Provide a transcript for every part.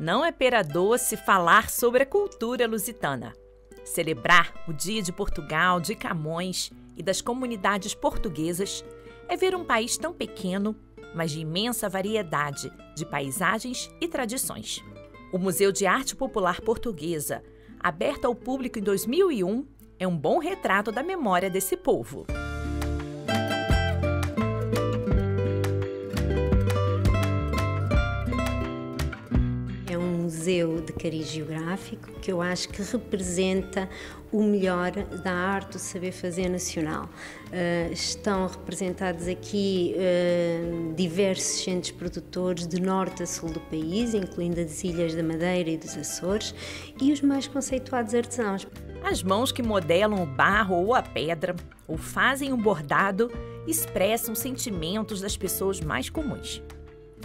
Não é pera doce falar sobre a cultura lusitana. Celebrar o Dia de Portugal, de Camões e das comunidades portuguesas é ver um país tão pequeno, mas de imensa variedade de paisagens e tradições. O Museu de Arte Popular Portuguesa, aberto ao público em 2001, é um bom retrato da memória desse povo. Museu de cariz geográfico que eu acho que representa o melhor da arte do saber fazer nacional. Uh, estão representados aqui uh, diversos centros produtores de norte a sul do país, incluindo as Ilhas da Madeira e dos Açores, e os mais conceituados artesãos. As mãos que modelam o barro ou a pedra, ou fazem um bordado, expressam sentimentos das pessoas mais comuns.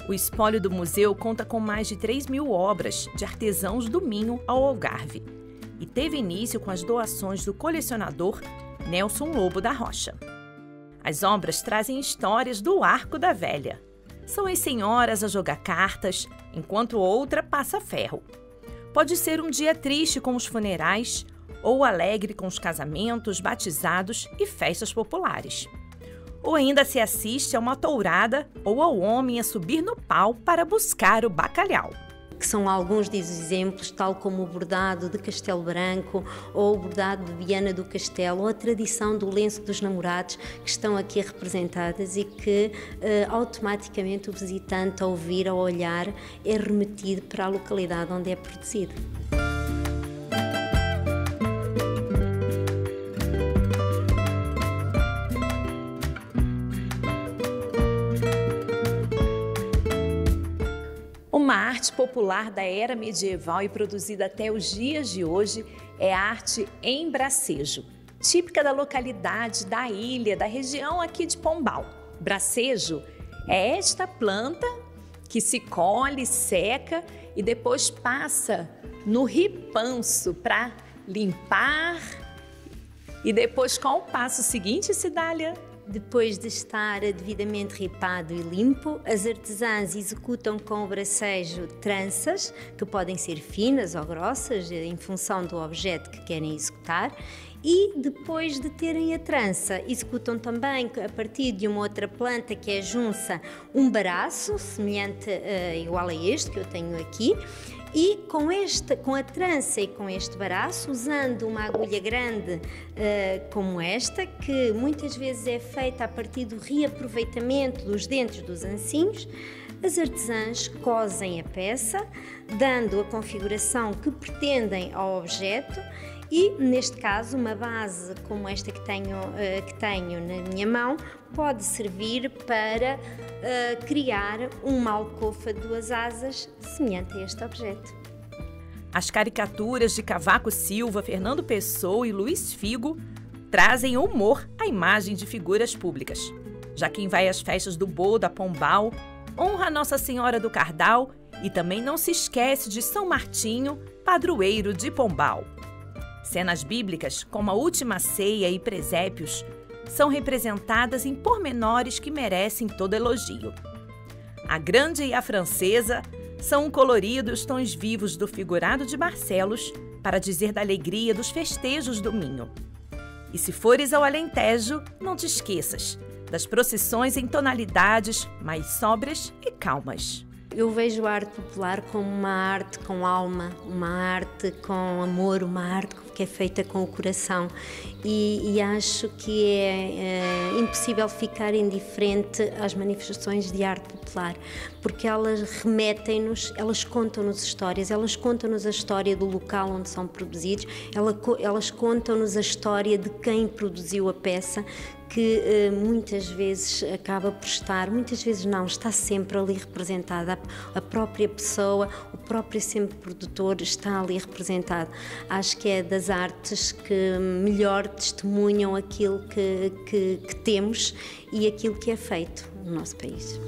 O espólio do museu conta com mais de 3 mil obras de artesãos do Minho ao Algarve e teve início com as doações do colecionador Nelson Lobo da Rocha. As obras trazem histórias do Arco da Velha. São as senhoras a jogar cartas, enquanto outra passa ferro. Pode ser um dia triste com os funerais ou alegre com os casamentos, batizados e festas populares ou ainda se assiste a uma tourada ou ao homem a subir no pau para buscar o bacalhau que são alguns dos exemplos, tal como o bordado de Castelo Branco ou o bordado de Viana do Castelo ou a tradição do lenço dos namorados que estão aqui representadas e que uh, automaticamente o visitante ao ouvir, ao olhar, é remetido para a localidade onde é produzido. Arte popular da era medieval e produzida até os dias de hoje é a arte em bracejo, típica da localidade, da ilha, da região aqui de Pombal. Bracejo é esta planta que se colhe, seca e depois passa no ripanço para limpar. E depois, qual o passo seguinte, Cidália? Depois de estar devidamente ripado e limpo, as artesãs executam com o bracejo tranças, que podem ser finas ou grossas, em função do objeto que querem executar, e depois de terem a trança, executam também, a partir de uma outra planta que é junça, um baraço, semelhante, uh, igual a este que eu tenho aqui, e com, este, com a trança e com este baraço, usando uma agulha grande uh, como esta, que muitas vezes é feita a partir do reaproveitamento dos dentes dos ancinhos, as artesãs cosem a peça, dando a configuração que pretendem ao objeto e, neste caso, uma base como esta que tenho, uh, que tenho na minha mão pode servir para uh, criar uma alcofa de duas asas semelhante a este objeto. As caricaturas de Cavaco Silva, Fernando Pessoa e Luiz Figo trazem humor à imagem de figuras públicas. Já quem vai às festas do Bo da Pombal honra Nossa Senhora do Cardal e também não se esquece de São Martinho, padroeiro de Pombal. Cenas bíblicas, como a última ceia e presépios, são representadas em pormenores que merecem todo elogio. A grande e a francesa são coloridos tons vivos do figurado de Barcelos para dizer da alegria dos festejos do Minho. E se fores ao Alentejo, não te esqueças das procissões em tonalidades mais sóbrias e calmas. Eu vejo a arte popular como uma arte com alma, uma arte com amor, uma arte que é feita com o coração. E, e acho que é, é, impossível ficar indiferente às manifestações de arte popular porque elas remetem-nos, elas contam-nos histórias, elas contam-nos a história do local onde são produzidos, elas contam-nos a história de quem produziu a peça, que uh, muitas vezes acaba por estar, muitas vezes não, está sempre ali representada. A, a própria pessoa, o próprio sempre produtor está ali representado. Acho que é das artes que melhor testemunham aquilo que, que, que temos e aquilo que é feito no nosso país.